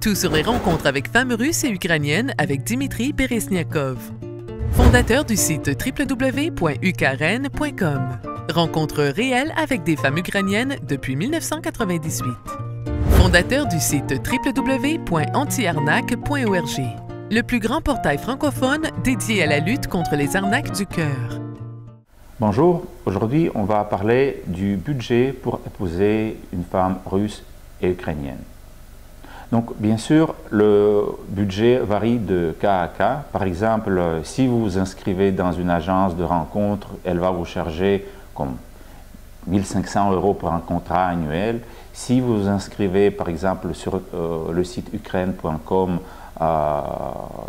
Tout sur les rencontres avec femmes russes et ukrainiennes avec Dimitri Beresniakov, fondateur du site www.ukaren.com. Rencontres réelles avec des femmes ukrainiennes depuis 1998. Fondateur du site www.antiarnaque.org, le plus grand portail francophone dédié à la lutte contre les arnaques du cœur. Bonjour, aujourd'hui on va parler du budget pour épouser une femme russe et ukrainienne. Donc bien sûr, le budget varie de cas à cas. Par exemple, si vous vous inscrivez dans une agence de rencontre, elle va vous charger comme 1500 euros pour un contrat annuel. Si vous vous inscrivez par exemple sur euh, le site ukraine.com, euh,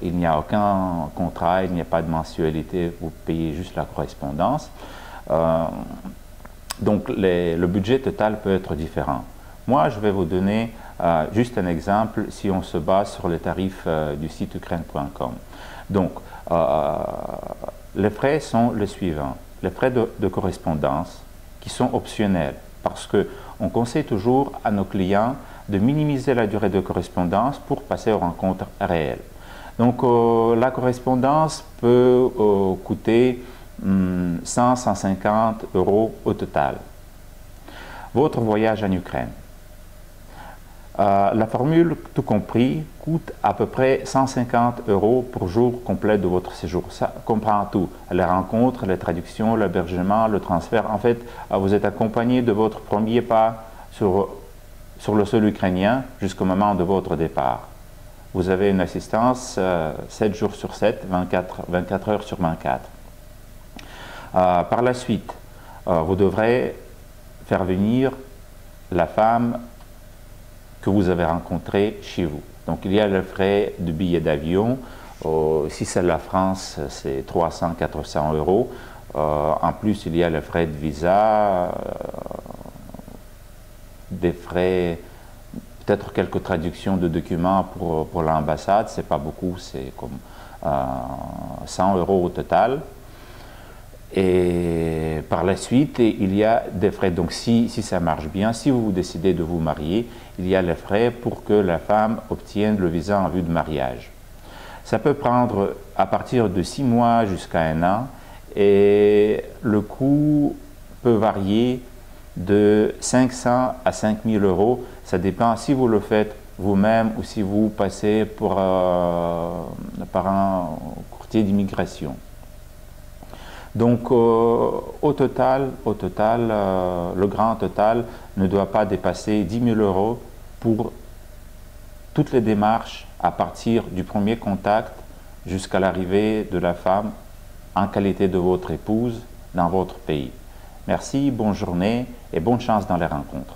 il n'y a aucun contrat, il n'y a pas de mensualité, vous payez juste la correspondance. Euh, donc le budget total peut être différent. Moi, je vais vous donner juste un exemple si on se base sur les tarifs du site ukraine.com. Donc, les frais sont les suivants. Les frais de correspondance, qui sont optionnels parce qu'on conseille toujours à nos clients de minimiser la durée de correspondance pour passer aux rencontres réelles. Donc euh, la correspondance peut euh, coûter 100-150 hum, euros au total. Votre voyage en Ukraine. Euh, la formule, tout compris, coûte à peu près 150 euros pour jour complet de votre séjour. Ça comprend tout, les rencontres, les traductions, l'hébergement, le transfert. En fait, euh, vous êtes accompagné de votre premier pas sur, sur le sol ukrainien jusqu'au moment de votre départ. Vous avez une assistance 7 euh, jours sur 7, 24, 24 heures sur 24. par la suite, vous devrez faire venir la femme que vous avez rencontré chez vous. Donc il y a le frais de billet d'avion. Euh, si c'est la France, c'est 300-400 euros. Euh, en plus, il y a le frais de visa, euh, des frais, peut-être quelques traductions de documents pour, pour l'ambassade. C'est pas beaucoup, c'est comme 100 euros au total. Et par la suite, il y a des frais. Donc si, si ça marche bien, si vous décidez de vous marier, il y a les frais pour que la femme obtienne le visa en vue de mariage. Ça peut prendre à partir de six mois jusqu'à un an et le coût peut varier de 500 à 5000 euros. Ça dépend si vous le faites vous-même ou si vous passez euh, par un courtier d'immigration. Donc euh, au total, au total euh, le grand total ne doit pas dépasser 10 000 euros pour toutes les démarches à partir du premier contact jusqu'à l'arrivée de la femme en qualité de votre épouse dans votre pays. Merci, bonne journée et bonne chance dans les rencontres.